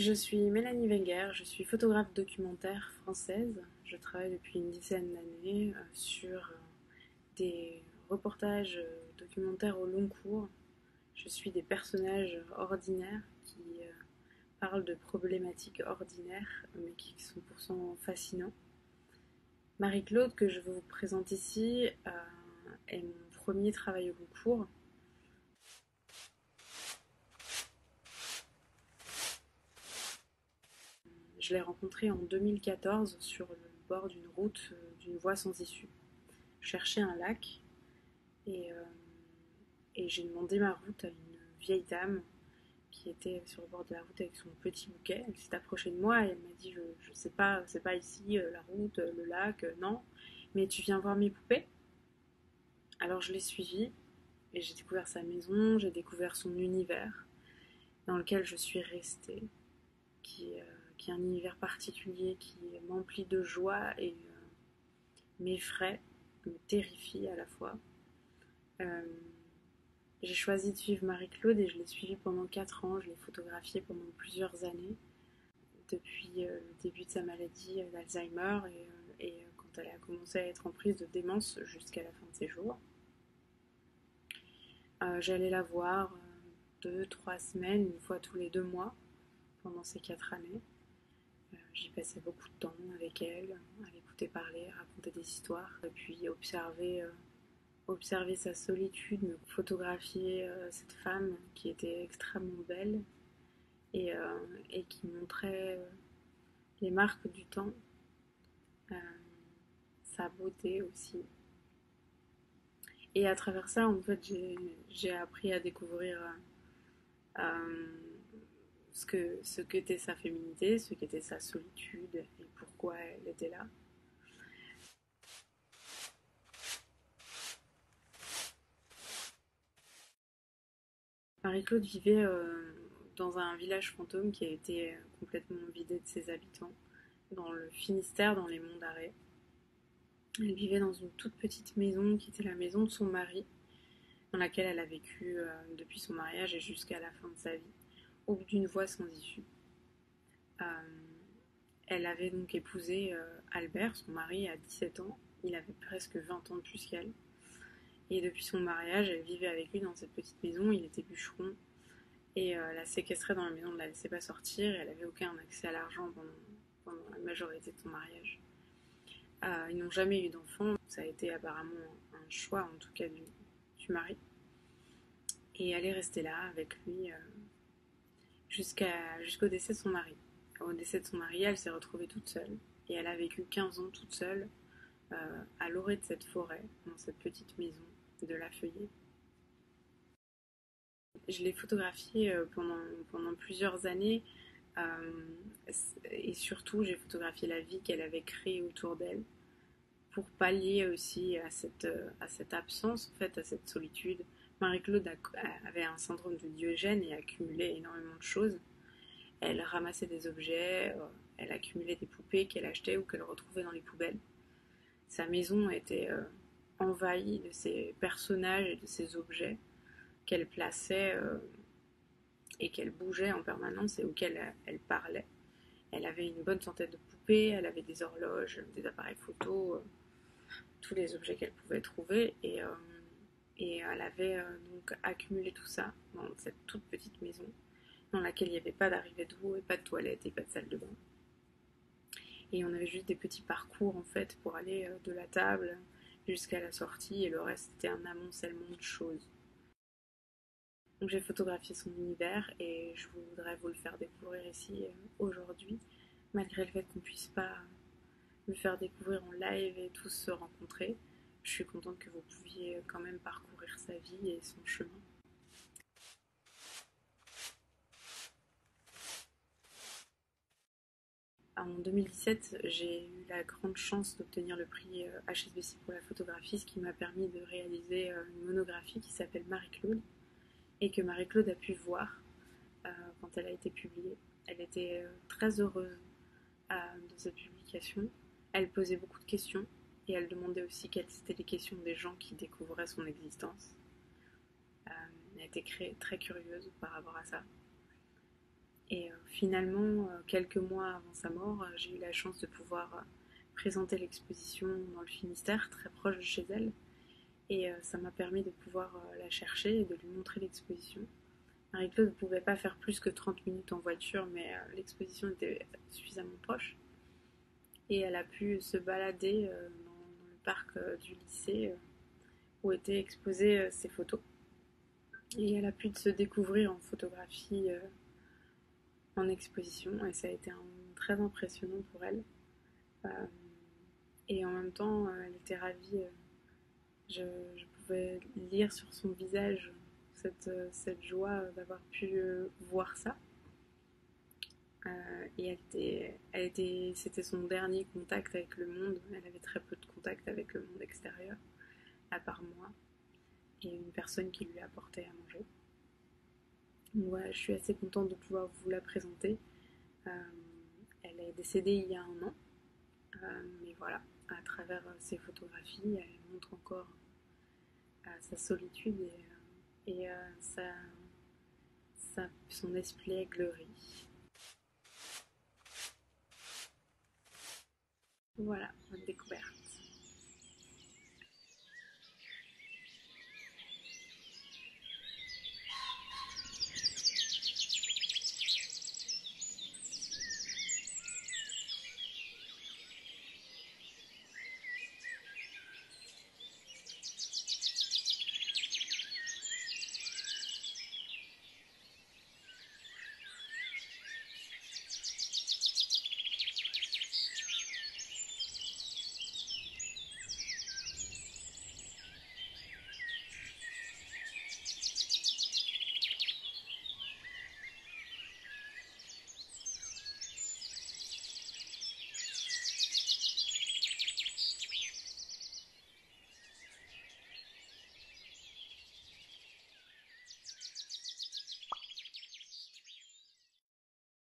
Je suis Mélanie Wenger, je suis photographe documentaire française. Je travaille depuis une dizaine d'années euh, sur euh, des reportages euh, documentaires au long cours. Je suis des personnages ordinaires qui parlent de problématiques ordinaires mais qui sont pourtant fascinants. Marie-Claude, que je vous présente ici, est mon premier travail au long cours. Je l'ai rencontré en 2014 sur le bord d'une route, euh, d'une voie sans issue. Je cherchais un lac et, euh, et j'ai demandé ma route à une vieille dame qui était sur le bord de la route avec son petit bouquet. Elle s'est approchée de moi et elle m'a dit Je ne sais pas, c'est pas ici, euh, la route, le lac, non, mais tu viens voir mes poupées Alors je l'ai suivie et j'ai découvert sa maison, j'ai découvert son univers dans lequel je suis restée, qui, qui est un univers particulier qui m'emplit de joie et euh, m'effraie, me terrifie à la fois. Euh, j'ai choisi de suivre Marie-Claude et je l'ai suivie pendant 4 ans, je l'ai photographiée pendant plusieurs années, depuis euh, le début de sa maladie d'Alzheimer et, quand elle a commencé à être en prise de démence jusqu'à la fin de ses jours. J'allais la voir deux, trois semaines, une fois tous les deux mois pendant ces quatre années. J'y passais beaucoup de temps avec elle, à l'écouter parler, à raconter des histoires, et puis observer, euh, observer sa solitude, me photographier euh, cette femme qui était extrêmement belle et, euh, et qui montrait les marques du temps, sa beauté aussi. Et à travers ça, en fait, j'ai appris à découvrir ce qu'était sa féminité, ce qu'était sa solitude et pourquoi elle était là. Marie-Claude vivait euh, dans un village fantôme qui a été complètement vidé de ses habitants, dans le Finistère, dans les monts d'Arrêt. Elle vivait dans une toute petite maison qui était la maison de son mari, dans laquelle elle a vécu euh, depuis son mariage et jusqu'à la fin de sa vie d'une voie sans issue. Euh, elle avait donc épousé euh, Albert, son mari, à 17 ans. Il avait presque 20 ans de plus qu'elle. Et depuis son mariage, elle vivait avec lui dans cette petite maison. Il était bûcheron. Et euh, la séquestrait dans la maison, ne la laissait pas sortir. Elle n'avait aucun accès à l'argent pendant, la majorité de son mariage. ils n'ont jamais eu d'enfant. Ça a été apparemment un choix, en tout cas, du mari. Et elle est restée là avec lui jusqu'à, jusqu'au décès de son mari. Au décès de son mari, elle s'est retrouvée toute seule et elle a vécu 15 ans toute seule euh, à l'orée de cette forêt, dans cette petite maison de la feuillée. Je l'ai photographiée euh, pendant, plusieurs années euh, et surtout j'ai photographié la vie qu'elle avait créée autour d'elle pour pallier aussi à cette, à cette absence, en fait, à cette solitude, Marie-Claude avait un syndrome de Diogène et accumulait énormément de choses. Elle ramassait des objets, euh, elle accumulait des poupées qu'elle achetait ou qu'elle retrouvait dans les poubelles. Sa maison était euh, envahie de ces personnages et de ces objets qu'elle plaçait euh, et qu'elle bougeait en permanence et auxquels elle parlait. Elle avait une bonne centaine de poupées, elle avait des horloges, des appareils photo, tous les objets qu'elle pouvait trouver et et elle avait euh, donc accumulé tout ça dans cette toute petite maison dans laquelle il n'y avait pas d'arrivée d'eau et pas de toilette et pas de salle de bain. Et on avait juste des petits parcours en fait pour aller euh, de la table jusqu'à la sortie et le reste c'était un amoncellement de choses. Donc j'ai photographié son univers et je voudrais vous le faire découvrir ici euh, aujourd'hui, malgré le fait qu'on ne puisse pas le faire découvrir en live et tous se rencontrer je suis contente que vous pouviez quand même parcourir sa vie et son chemin. En 2017, j'ai eu la grande chance d'obtenir le prix HSBC euh, pour la photographie, ce qui m'a permis de réaliser euh, une monographie qui s'appelle Marie-Claude et que Marie-Claude a pu voir euh, quand elle a été publiée. Elle était très heureuse de cette publication. Elle posait beaucoup de questions et elle demandait aussi quelles étaient les questions des gens qui découvraient son existence. Euh, elle était très curieuse par rapport à ça. Et finalement, quelques mois avant sa mort, j'ai eu la chance de pouvoir présenter l'exposition dans le Finistère, très proche de chez elle. Et ça m'a permis de pouvoir la chercher et de lui montrer l'exposition. Marie-Claude ne pouvait pas faire plus que 30 minutes en voiture, mais l'exposition était suffisamment proche. Et elle a pu se balader parc du lycée où étaient exposées ses photos. Et elle a pu se découvrir en photographie euh, en exposition et ça a été très impressionnant pour elle. Euh, et en même temps, euh, elle était ravie. Je, pouvais lire sur son visage cette joie d'avoir pu voir ça. Et elle était, c'était son dernier contact avec le monde. Elle avait très peu de contact avec le monde extérieur, à part moi et une personne qui lui apportait à manger. Donc je suis assez contente de pouvoir vous la présenter. Euh, elle est décédée il y a un an, euh, mais voilà, à travers ses photographies, elle montre encore euh, sa solitude et, son esprit aiglerie. Voilà, bonne découverte.